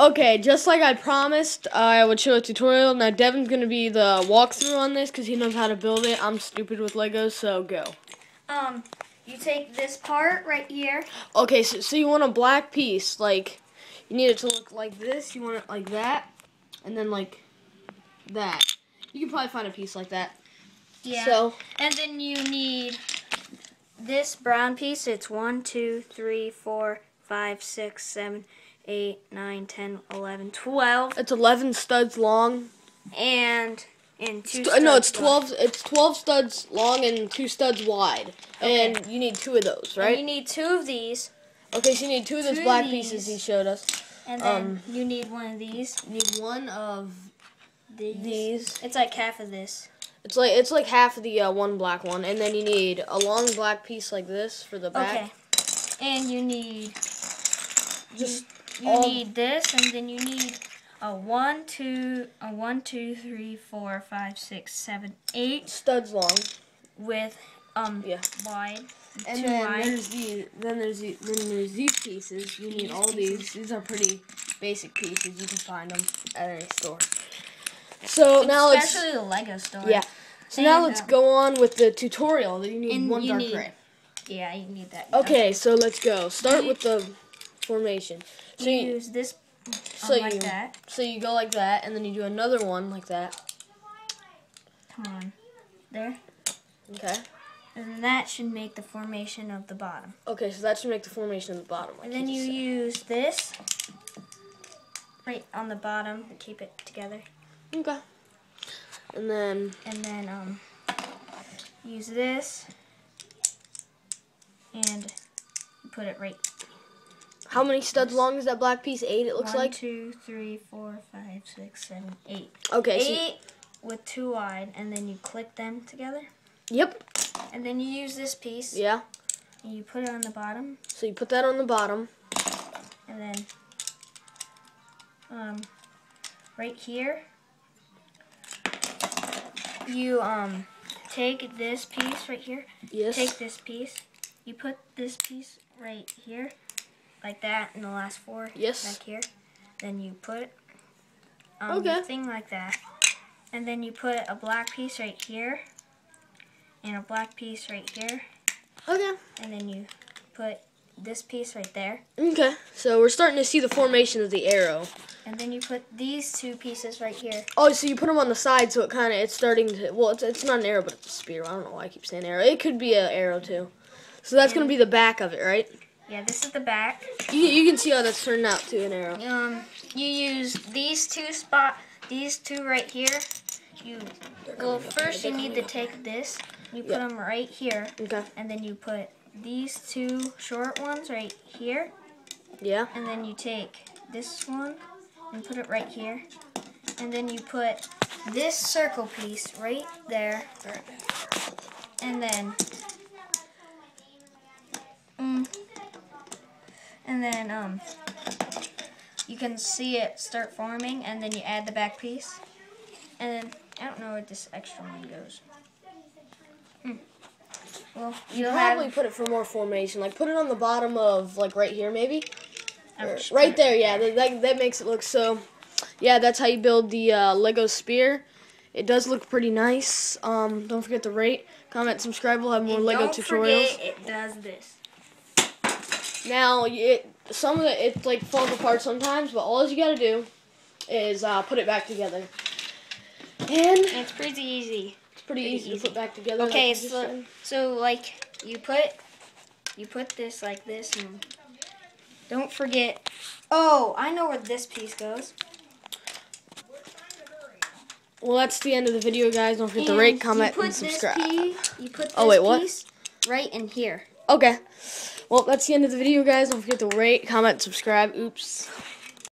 Okay, just like I promised, I would show a tutorial. Now Devin's gonna be the walkthrough on this because he knows how to build it. I'm stupid with Legos, so go. Um, you take this part right here. Okay, so, so you want a black piece, like you need it to look like this. You want it like that, and then like that. You can probably find a piece like that. Yeah. So And then you need this brown piece. It's one, two, three, four, five, six, seven, eight, nine, ten, eleven, twelve, it's 11 studs long. and and two. St- no, it's studs wide. 12. It's 12 studs long and two studs wide, Okay. and you need two of those, And you need two of these, Okay, so you need two of those two of black these. pieces he showed us. and then Um, you need one of these. You need one of These. these. It's like half of this. It's like it's like half of the uh, one black one, and then you need a long black piece like this for the back. Okay. And you need Just you all- need this, and then you need a one, two, a one, two, three, four, five, six, seven, eight studs long. with um Yeah. wide. And then wide. there's the then there's the, then there's these pieces. You need These all pieces. these. These are pretty basic pieces. You can find them at any store. So now let's Especially the Lego store. yeah. So now let's um, go on with the tutorial. That you need And one you dark need- gray. Yeah, you need that. Okay, so let's go. Start with the formation. So You you, use this um, so like you that. so you go like that, and then you do another one like that. Come on. There. Okay. And that should make the formation of the bottom. Okay, so that should make the formation of the bottom. like And then he you use this right on the bottom to keep it together. Okay. And then And then um use this and put it right. How many studs long is that black piece? Eight. It looks One, like. two, three, four, five, six, seven, eight. Okay. So, Eight with two wide, and then you click them together. yep. And then you use this piece, Yeah. and you put it on the bottom, So you put that on the bottom. and then um, right here, you um take this piece right here, Yes. take this piece, you put this piece right here, like that, in the last four, Yes. back here. Then you put um, Okay. the thing like that, and then you put a black piece right here, and a black piece right here, Okay. and then you put this piece right there, Okay. So we're starting to see the formation of the arrow. and then you put these two pieces right here. Oh, so you put them on the side, so it kind of it's starting to. Well, it's, it's not an arrow, but it's a spear. I don't know why I keep saying arrow. It could be an arrow too. So that's gonna be the back of it, right? Yeah, this is the back. You, you can see how that's turned out to an arrow. Um, you use these two spot, these two right here. You well, first you need to take this. You put Yeah. them right here, Okay. and then you put these two short ones right here, Yeah. and then you take this one and put it right here, and then you put this circle piece right there, and then. And then um, you can see it start forming, and then you add the back piece, and then I don't know where this extra one goes. Hmm. Well, You you'll probably have put it for more formation. Like put it on the bottom of like right here, maybe. I Or- just right there, yeah. That, that that makes it look so. Yeah, that's how you build the uh, Lego spear. It does look pretty nice. Um, don't forget to rate, comment, subscribe. We'll have more And Lego don't tutorials. Forget it does this. Now, it some of it it like falls apart sometimes, but all you gotta do is uh, put it back together, and And it's pretty easy. it's pretty, pretty easy, easy. to put back together. Okay, just so so like you put you put this like this and don't forget. Oh, I know where this piece goes. well, that's the end of the video, guys. Don't forget to rate, comment, you put and subscribe. This piece, you put this Oh, wait, what? piece right in here. Okay. Well, that's the end of the video, guys. Don't forget to rate, comment, subscribe. Oops.